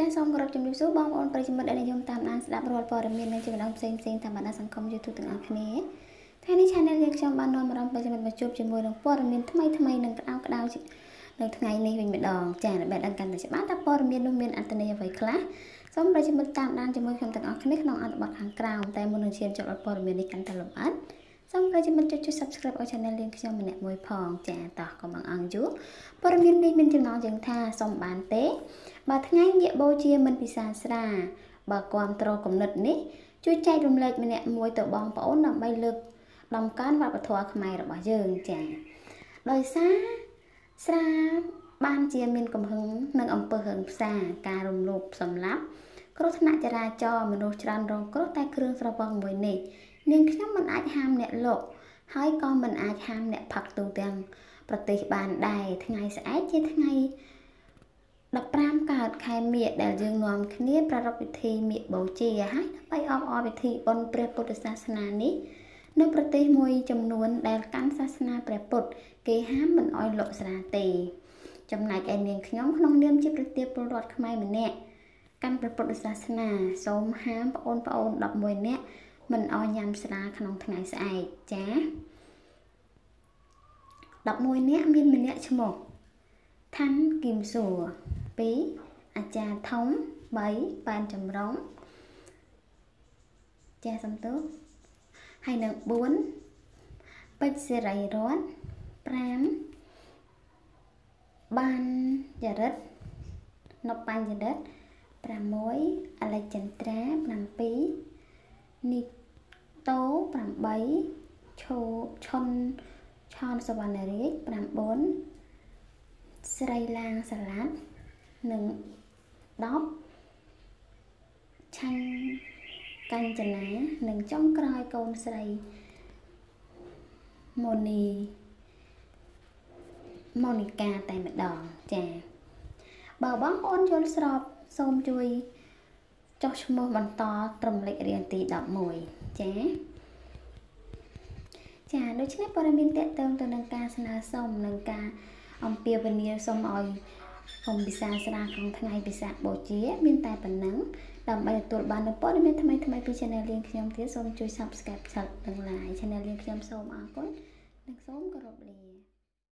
ចាសសូមគោរពជំរាបសួរបងប្អូនប្រិយមិត្តដែលនិយមតាមដានស្ដាប់រាល់ព័ត៌មាននិងចំណងផ្សេងផ្សេងតាមបណ្ដាសង្គម YouTube ទាំងអស់គ្នាថ្ងៃនេះ Channel យើងខ្ញុំបាននាំមកដល់ប្រិយមិត្តមកជួបជាមួយនឹងព័ត៌មានថ្មីថ្មីនិងក្តៅក្តៅនៅថ្ងៃនេះវិញម្ដងចាដើម្បីដឹងកាន់តែច្បាស់ថាព័ត៌មាននោះមានអត្ថន័យអ្វីខ្លះសូមប្រិយមិត្តតាមដានជាមួយខ្ញុំទាំងអស់គ្នាក្នុងអត្ថបទខាងក្រោមតែមុននឹងឈានចូលដល់ព័ត៌មាននេះកាន់តែលម្អិត សូមប្រិយមិត្តចុចចុច Subscribe ឲ្យ Channel យើងខ្ញុំម្នាក់មួយផងចាតោះកុំអង្យូរព័ត៌មាននេះមានចំណងជើងថាសូមបានទេ បើថ្ងៃងាកបូជាមិនពិសាស្រាបើគ្រប់ត្រគំនិតនេះជួយចែករំលែកម្នាក់មួយទៅបងប្អូនដើម្បីលើកដំកើងវប្បធម៌ខ្មែររបស់យើងចាដោយសារស្រាបានជាមានកំហឹងនឹងអំពើហិង្សាការរំលោភសម្លាប់គ្រោះថ្នាក់ចរាចរណ៍មនុស្សច្រើនរងគ្រោះតែគ្រឿងស្រវឹងមួយនេះ នាងខ្ញុំមិនអាចហាមអ្នកលោកហើយក៏មិនអាចហាមអ្នកផឹកទូទាំងប្រទេសបានដែរថ្ងៃស្អែកជាថ្ងៃ15កើតខែមិញដែលយើងនាំគ្នាប្រារព្ធពិធីមិបូជាហើយដើម្បីអបអរពិធីបុណ្យព្រះពុទ្ធសាសនានេះនៅប្រទេសមួយចំនួនដែលកាន់សាសនាព្រះពុទ្ធគេហាមមិនអោយលក់ស្រាទេចំណែកឯនាងខ្ញុំក្នុងនាមជាប្រជាពលរដ្ឋខ្មែរម្នាក់កាន់ព្រះពុទ្ធសាសនាសូមហាមបងប្អូន11នាក់ មិនអោយញ៉ាំស្រាក្នុងថ្ងៃស្អែកចា11នាក់មានម្នាក់ឈ្មោះឋាន់គឹមសួរ2អាចារ្យធំ3ប៉ែនចម្រុងចាសំទោសហើយនឹង4ពេជ្រសេរីរត5បានចរិតនប់បញ្ញរិត6អលិចន្ទ្រា7 នីតូ8ឈោឈុនឆនសវណ្ណរាជ9ស្រីឡាងសាឡាត់និង10ឆាញ់កញ្ចនានិងចុងក្រោយកូនស្រីម៉ូនីម៉ូនីកាតែម្ដងចាបើបងប្អូនយល់ស្របសូមជួយ ចុះឈ្មោះបន្តត្រឹមលេខរៀនទី11ចាចាដូច្នេះព័ត៌មានតកតងទៅនឹងការស្នើសុំនិងការអំពាវនាវសូមឲ្យកុំពិសាស្រាក្នុងថ្ងៃពិសាបូជា មានតែប៉ុណ្ណឹងដើម្បីទទួលបាននូវព័ត៌មានថ្មីៗពី Channel យើងខ្ញុំទៀតសូមជួយ Subscribe និង Like Channel យើងខ្ញុំសូមអរគុណនិងសូមគោរពលា